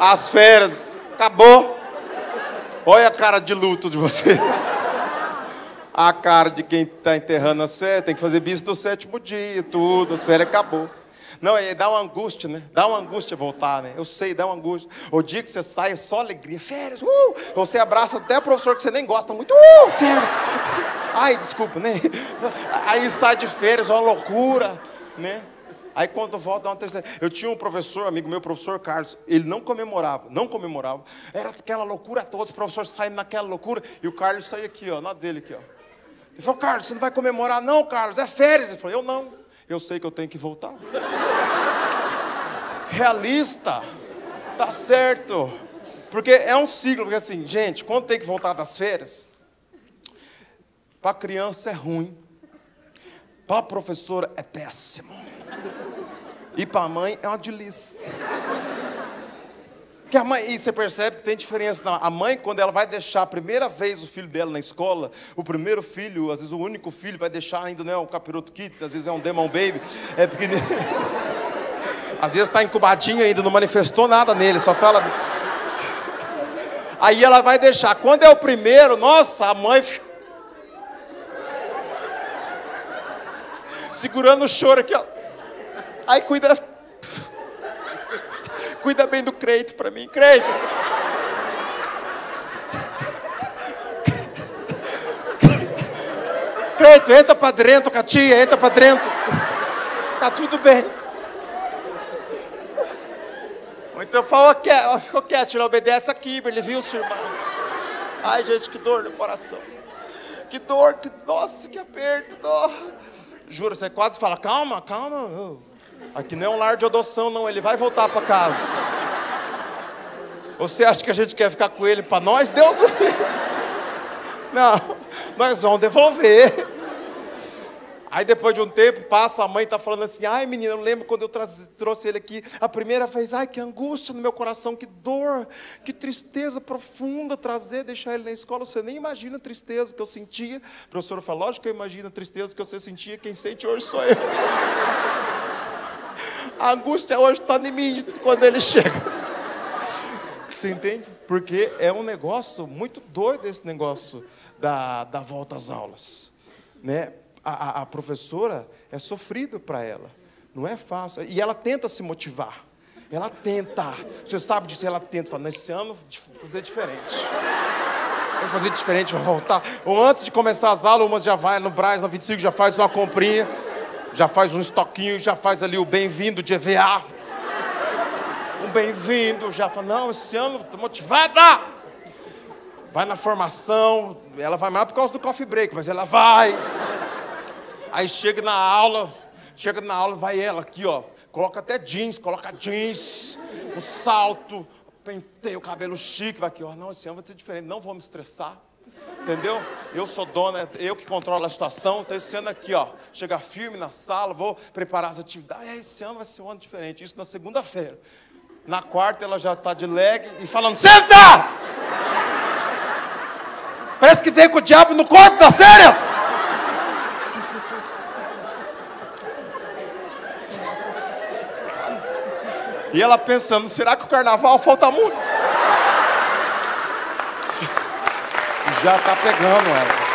As férias. Acabou. Olha a cara de luto de você. A cara de quem está enterrando as férias. Tem que fazer bis do sétimo dia, tudo. As férias acabou. Não, é, dá uma angústia, né? Dá uma angústia voltar, né? Eu sei, dá uma angústia. O dia que você sai é só alegria. Férias, uh! Você abraça até o professor que você nem gosta muito. Uh, férias. Ai, desculpa, né? Aí sai de férias, uma loucura, né? Aí quando volta, dá uma terceira. Eu tinha um professor, amigo meu, professor Carlos, ele não comemorava, não comemorava. Era aquela loucura toda, os professores saindo naquela loucura, e o Carlos saía aqui, ó, na dele aqui, ó. Ele falou, Carlos, você não vai comemorar? Não, Carlos, é férias. Ele falou, eu não eu sei que eu tenho que voltar. Realista, tá certo. Porque é um ciclo, porque assim, gente, quando tem que voltar das férias, para a criança é ruim, para a professora é péssimo, e para a mãe é uma delícia. Porque a mãe, e você percebe que tem diferença. Não. A mãe, quando ela vai deixar a primeira vez o filho dela na escola, o primeiro filho, às vezes o único filho, vai deixar ainda não é um capiroto kids, às vezes é um demon baby, é pequenininho. Às vezes está incubadinho ainda, não manifestou nada nele, só está lá. Aí ela vai deixar. Quando é o primeiro, nossa, a mãe. Segurando o choro aqui, ó. Aí cuida Cuida bem do Creito para mim, Creito. Creito, entra para dentro com a tia, entra para dentro. Tá tudo bem. Ou então fala, ficou quieto, ele obedece aqui, ele viu, seu irmão. Ai, gente, que dor no coração. Que dor, que, nossa, que aperto. Dor. Juro, você quase fala, calma, calma. Aqui não é um lar de adoção, não. Ele vai voltar para casa. Você acha que a gente quer ficar com ele para nós? Deus. Não, nós vamos devolver. Aí depois de um tempo, passa, a mãe está falando assim, ai menina, eu lembro quando eu trouxe ele aqui, a primeira vez, ai que angústia no meu coração, que dor, que tristeza profunda trazer, deixar ele na escola, você nem imagina a tristeza que eu sentia. O professor falou, lógico que eu imagino a tristeza que você sentia, quem sente hoje sou eu. A angústia hoje está em mim quando ele chega. Você entende? Porque é um negócio muito doido esse negócio da, da volta às aulas. Né? A, a, professora é sofrido para ela. Não é fácil. E ela tenta se motivar. Ela tenta. Você sabe disso, ela tenta. Fala, nesse ano, vou fazer diferente. Vou fazer diferente, vou voltar. Ou antes de começar as aulas, umas já vai no Braz, na 25, já faz uma comprinha já faz um estoquinho, já faz ali o bem-vindo de EVA. Um bem-vindo, já fala, não, esse ano estou motivada. Vai na formação, ela vai mais por causa do coffee break, mas ela vai. Aí chega na aula, chega na aula, vai ela aqui, ó. Coloca até jeans, coloca jeans, um salto, penteia o cabelo chique, vai aqui, ó. Não, esse ano vai ser diferente, não vou me estressar. Entendeu? Eu sou dona, eu que controlo a situação. Então, esse ano aqui, ó, chegar firme na sala, vou preparar as atividades. É, esse ano vai ser um ano diferente. Isso na segunda-feira. Na quarta, ela já está de leg e falando: Senta! Parece que veio com o diabo no corpo das férias. E ela pensando: será que o carnaval falta muito? já está pegando ela.